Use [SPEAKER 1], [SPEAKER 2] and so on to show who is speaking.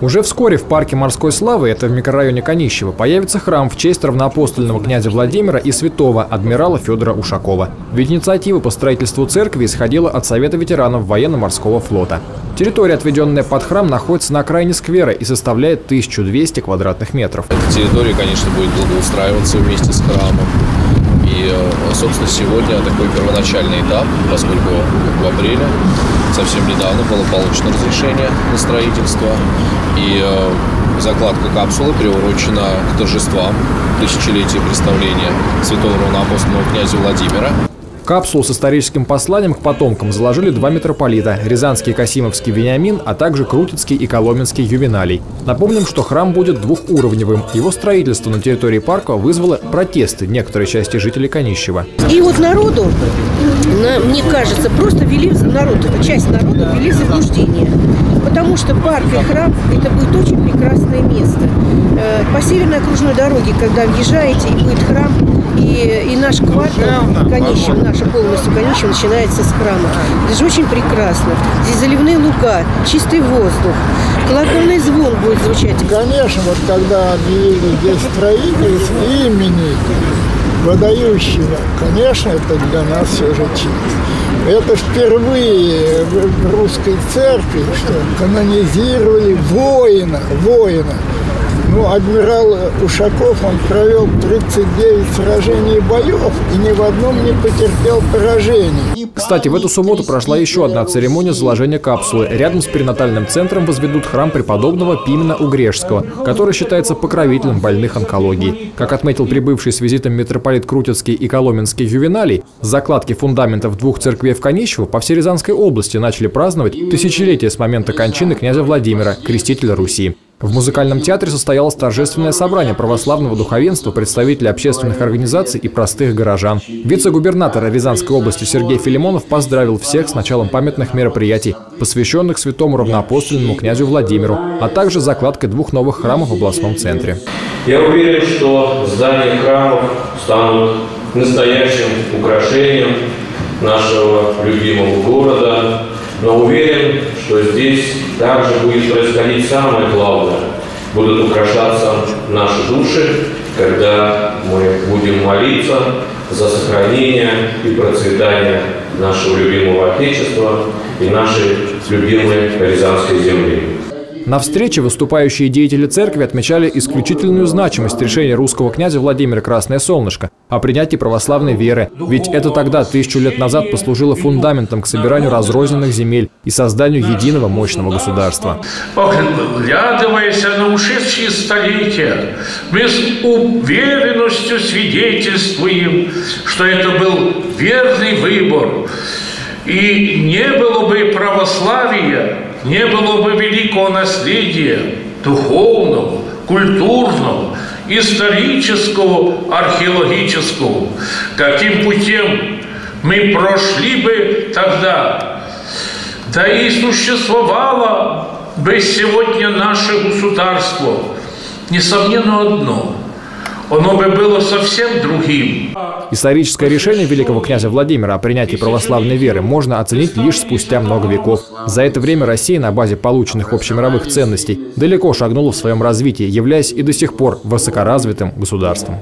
[SPEAKER 1] Уже вскоре в парке морской славы, это в микрорайоне Конищево, появится храм в честь равноапостольного князя Владимира и святого адмирала Федора Ушакова. Ведь инициатива по строительству церкви исходила от Совета ветеранов военно-морского флота. Территория, отведенная под храм, находится на окраине сквера и составляет 1200 квадратных метров.
[SPEAKER 2] Эта территория, конечно, будет благоустраиваться вместе с храмом. И, э, собственно, сегодня такой первоначальный этап, поскольку в апреле совсем недавно было получено разрешение на строительство. И э, закладка капсулы приурочена к торжествам тысячелетия представления святого равноапостольного князя Владимира.
[SPEAKER 1] Капсулу с историческим посланием к потомкам заложили два митрополита – Рязанский Касимовский Вениамин, а также Крутицкий и Коломенский Ювеналий. Напомним, что храм будет двухуровневым. Его строительство на территории парка вызвало протесты некоторой части жителей Конищева.
[SPEAKER 3] И вот народу, мне кажется, просто ввели народ, часть народа ввели в заблуждение. Потому что парк и храм – это будет очень прекрасное место. Э, по северной окружной дороге, когда въезжаете, и будет храм, и, и наш квартал, Конищев, наша полностью Конищев, начинается с храма. Это же очень прекрасно. Здесь заливные луга, чистый воздух, колокольный звон будет звучать.
[SPEAKER 4] Конечно, вот когда объявили здесь строительство имени выдающего, конечно, это для нас все же честь. Это впервые в русской церкви, что канонизировали воина, воина. Ну, адмирал Ушаков, он провел 39 сражений и боев и ни в одном не потерпел поражений.
[SPEAKER 1] Кстати, в эту субботу прошла еще одна церемония заложения капсулы. Рядом с перинатальным центром возведут храм преподобного Пимена Угрешского, который считается покровителем больных онкологией. Как отметил прибывший с визитом митрополит Крутицкий и Коломенский ювеналий, закладки фундаментов двух церквей в Конищево по всей Рязанской области начали праздновать тысячелетие с момента кончины князя Владимира, крестителя Руси. В музыкальном театре состоялось торжественное собрание православного духовенства, представителей общественных организаций и простых горожан. Вице-губернатор Рязанской области Сергей Филимонов поздравил всех с началом памятных мероприятий, посвященных святому равноапостольному князю Владимиру, а также закладкой двух новых храмов в областном центре.
[SPEAKER 5] Я уверен, что здания храмов станут настоящим украшением нашего любимого города, но уверен, что здесь также будет происходить самое главное. Будут украшаться наши души, когда мы будем молиться за сохранение и процветание нашего любимого Отечества и нашей любимой Рязанской земли.
[SPEAKER 1] На встрече выступающие деятели церкви отмечали исключительную значимость решения русского князя Владимира Красное Солнышко о принятии православной веры. Ведь это тогда, тысячу лет назад, послужило фундаментом к собиранию разрозненных земель и созданию единого мощного государства.
[SPEAKER 6] Оглядываясь на ушедшие столетия, мы с уверенностью свидетельствуем, что это был верный выбор. И не было бы православия, не было бы великого наследия духовного, культурного, исторического, археологического. Каким путем мы прошли бы тогда? Да и существовало бы сегодня наше государство. Несомненно одно – оно бы было совсем.
[SPEAKER 1] Историческое решение великого князя Владимира о принятии православной веры можно оценить лишь спустя много веков. За это время Россия на базе полученных общемировых ценностей далеко шагнула в своем развитии, являясь и до сих пор высокоразвитым государством.